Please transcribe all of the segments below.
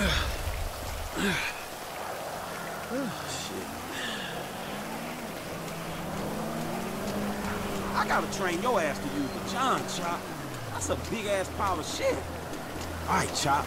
I gotta train your ass to use the John Chop. That's a big ass pile of shit. All right, Chop.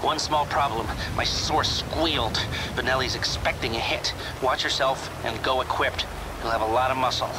One small problem. My source squealed. Benelli's expecting a hit. Watch yourself and go equipped. You'll have a lot of muscle.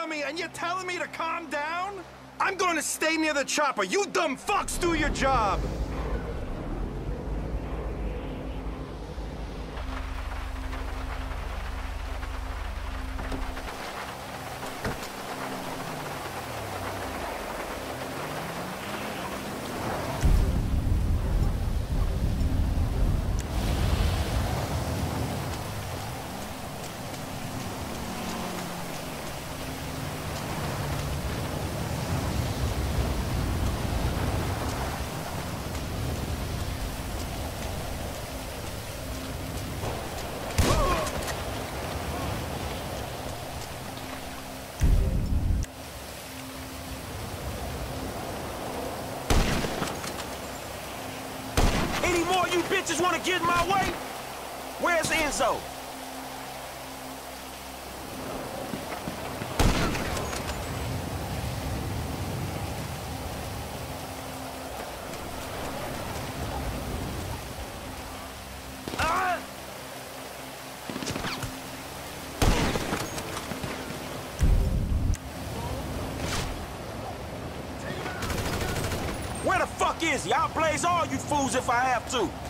On me, and you're telling me to calm down? I'm going to stay near the chopper. You dumb fucks do your job. You bitches want to get in my way? Where's Enzo? Ah! Where the fuck is he? I'll blaze all you fools if I have to.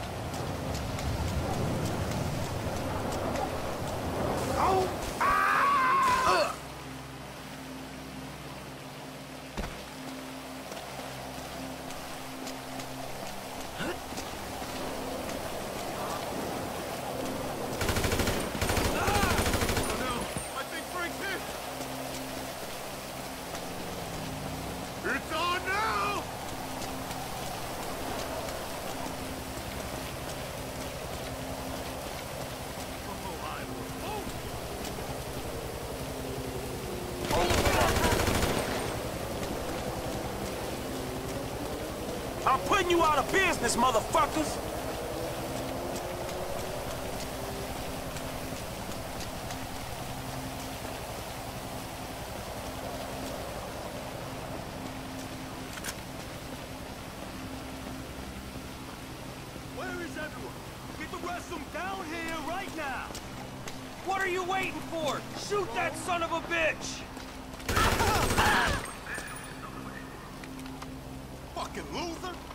Putting you out of business, motherfuckers! Where is everyone? Get the rest of them down here right now! What are you waiting for? Shoot that son of a bitch! Fucking loser!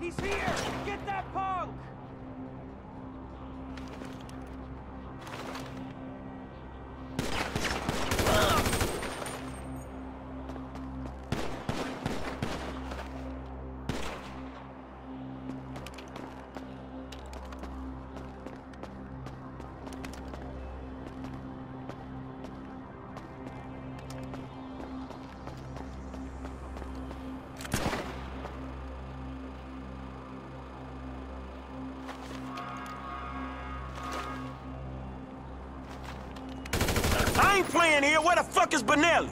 He's here! Get that punk! Ain't playing here. Where the fuck is Benelli?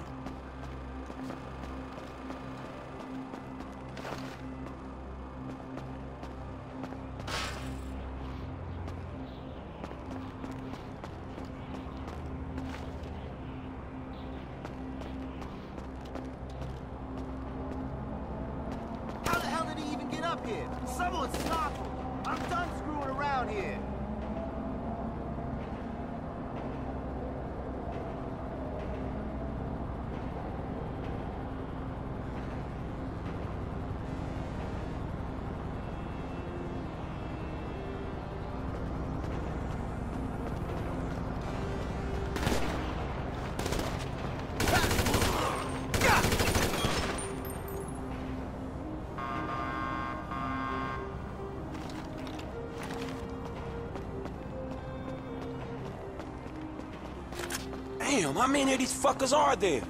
Many of these fuckers are there?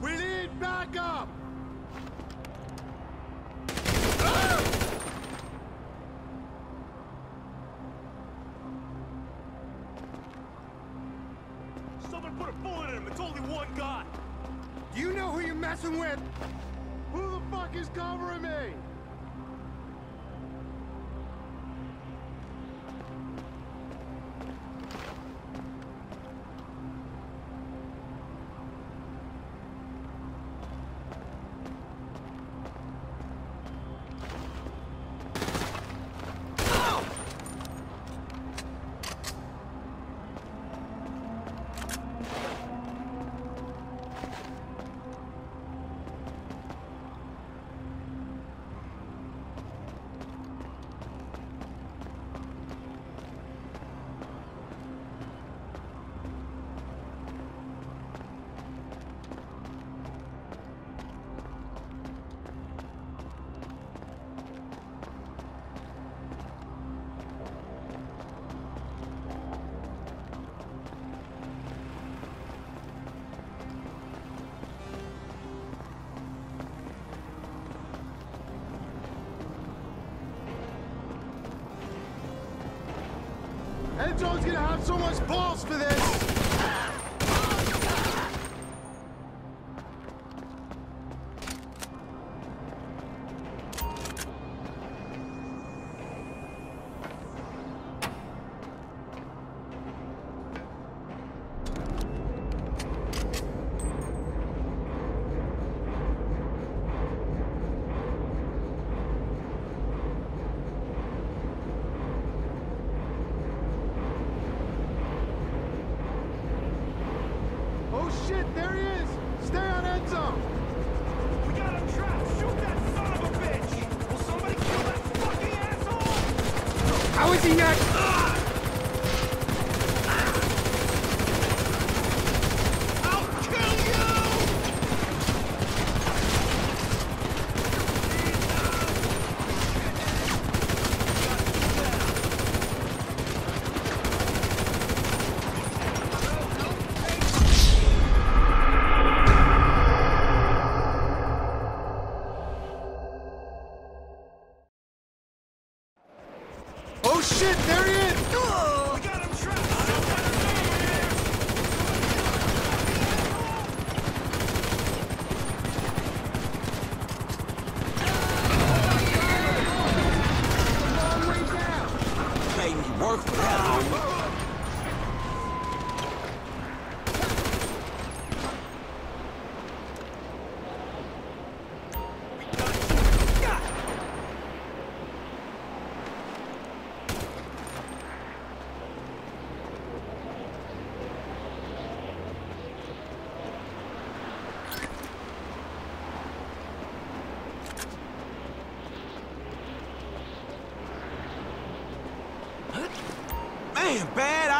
We need backup! Someone put a bullet in him. It's only one guy. Do you know who you're messing with? Who the fuck is covering me? Enzo's gonna have so much balls for this!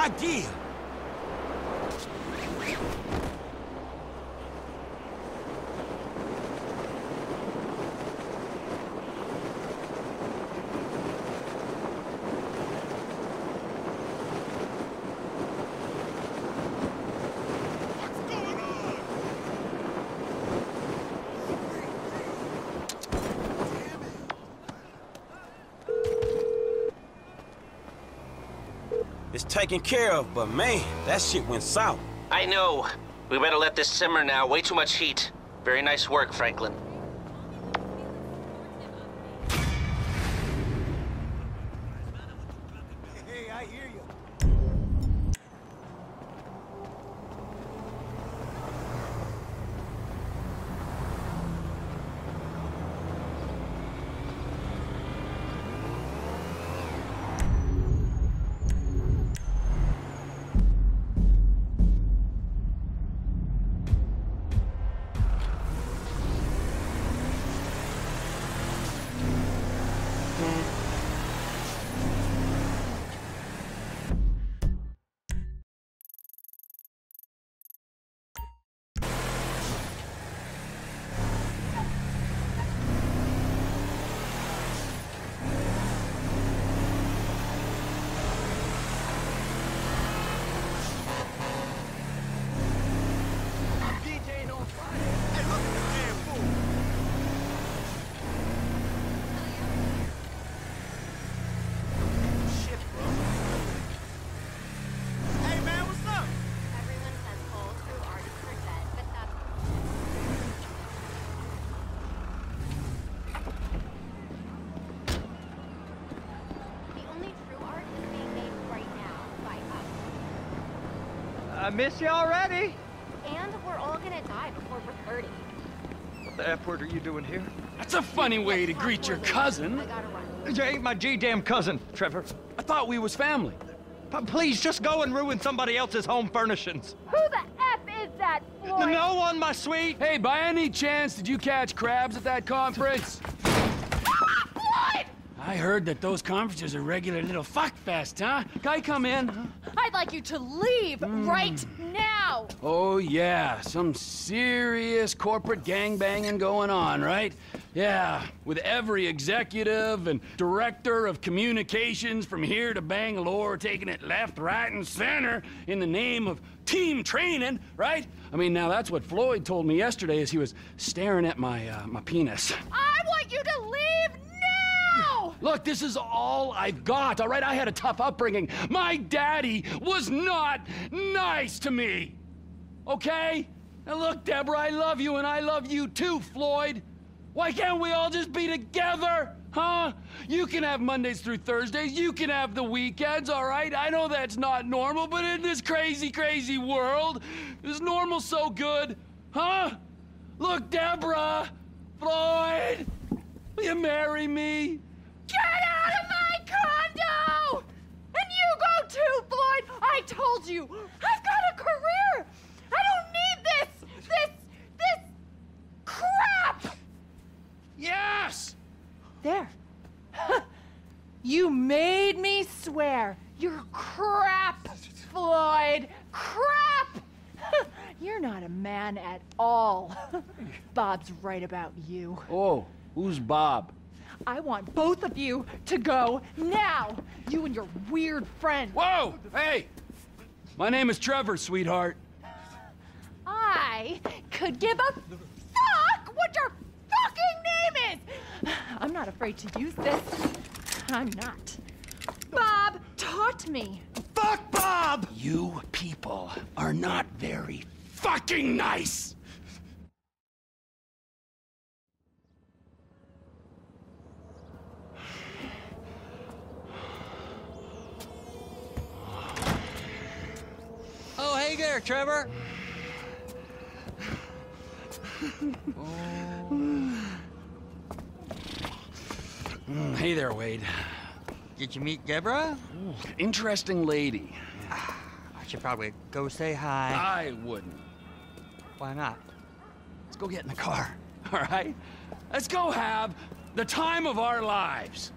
Idea. Taken care of, but man, that shit went south. I know. We better let this simmer now. Way too much heat. Very nice work, Franklin. I miss you already! And we're all gonna die before we're 30. What the F word are you doing here? That's a funny way to greet your cousin. I gotta run. You ain't my G-damn cousin, Trevor. I thought we was family. But please, just go and ruin somebody else's home furnishings. Who the F is that, Floyd? No one, my sweet! Hey, by any chance, did you catch crabs at that conference? Floyd! I heard that those conferences are regular little fuck fest, huh? Guy come in? I'd like you to leave right now! Oh, yeah, some serious corporate gangbanging going on, right? Yeah, with every executive and director of communications from here to Bangalore taking it left, right, and center in the name of team training, right? I mean, now that's what Floyd told me yesterday as he was staring at my, uh, my penis. I want you to leave Look, this is all I've got, all right? I had a tough upbringing. My daddy was not nice to me. Okay? Now look, Deborah, I love you and I love you too, Floyd. Why can't we all just be together? Huh? You can have Mondays through Thursdays. You can have the weekends, all right? I know that's not normal, but in this crazy, crazy world, is normal so good? Huh? Look, Deborah! Floyd! Will you marry me? Get out of my condo! And you go too, Floyd! I told you! I've got a career! I don't need this! This. this. crap! Yes! There. you made me swear. You're crap, Floyd. Crap! You're not a man at all. Bob's right about you. Oh, who's Bob? I want both of you to go now. You and your weird friend. Whoa! Hey! My name is Trevor, sweetheart. I could give a fuck what your fucking name is. I'm not afraid to use this. I'm not. Bob taught me. Fuck Bob! You people are not very fucking nice! There, Trevor. Mm, Hey there, Wade. Did you meet Deborah? Interesting lady. I should probably go say hi. I wouldn't. Why not? Let's go get in the car, all right? Let's go have the time of our lives.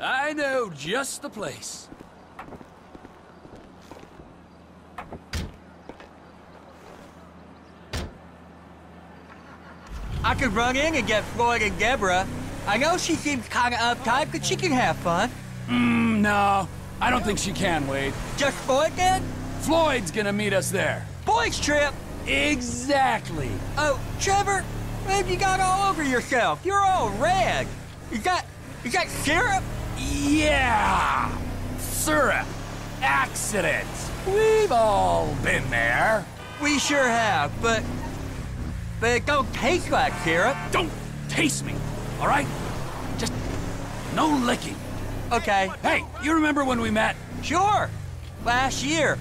I know just the place. I could run in and get Floyd and Deborah. I know she seems kind of uptight, but she can have fun. Mm, no, I don't think she can, Wade. Just Floyd then? Floyd's gonna meet us there. Boys trip. Exactly. Oh, Trevor, man, you got all over yourself. You're all red. You got, you got syrup? Yeah! Syrup. Accidents. We've all been there. We sure have, but, but it don't taste like syrup. Don't taste me, all right? Just no licking. Okay, Hey, you remember when we met? sure. Last year,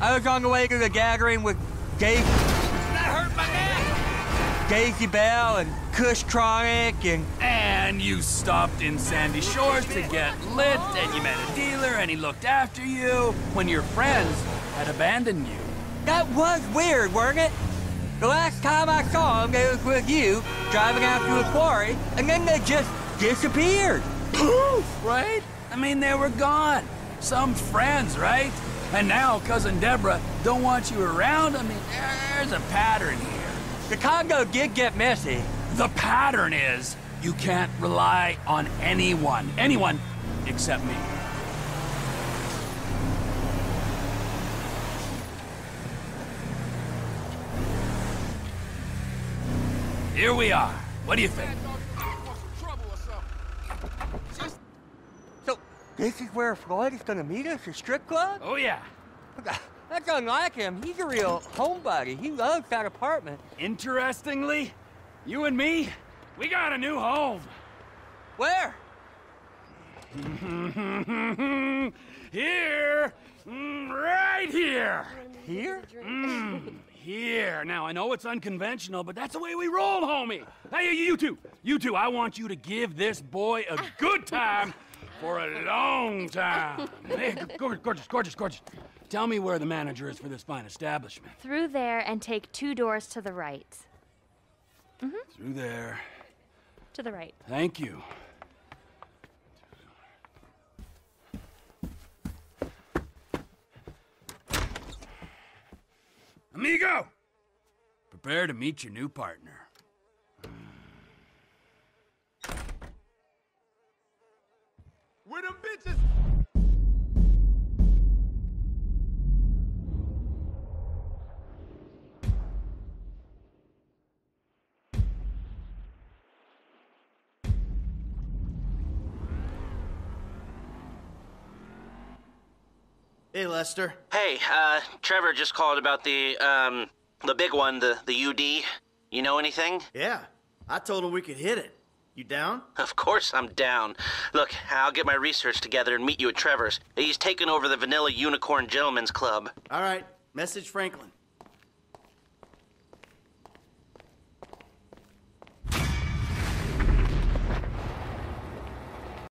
I was on the way to the gathering with Dave. That hurt my neck. Daisy Bell and Kush Chronic and And you stopped in Sandy Shores to get lit, and you met a dealer, and he looked after you when your friends had abandoned you. that was weird, weren't it? The last time I saw him, they was with you, driving out to a quarry, and then they just disappeared. Poof, right? I mean, they were gone. Some friends, right? And now cousin Deborah don't want you around. I mean, there's a pattern here. The Congo did get messy. The pattern is you can't rely on anyone. Anyone except me. Here we are. What do you think? So, this is where Floyd is gonna meet us, a strip club? Oh, yeah. Uh, That's unlike him. He's a real homebody. He loves that apartment. Interestingly, you and me, we got a new home. Where? here, Mm, right here. Here? Mm, here. Now, I know it's unconventional, but that's the way we roll, homie. Hey, you two, you two, I want you to give this boy a good time for a long time. Hey, gorgeous, gorgeous, gorgeous, gorgeous. Tell me where the manager is for this fine establishment. Through there and take two doors to the right. Through there. To the right. Thank you. Amigo! Prepare to meet your new partner. Where them bitches? Hey, Lester. Hey, uh, Trevor just called about the, um, the big one, the, the UD. You know anything? Yeah, I told him we could hit it. You down? Of course I'm down. Look, I'll get my research together and meet you at Trevor's. He's taken over the Vanilla Unicorn Gentlemen's Club. All right, message Franklin.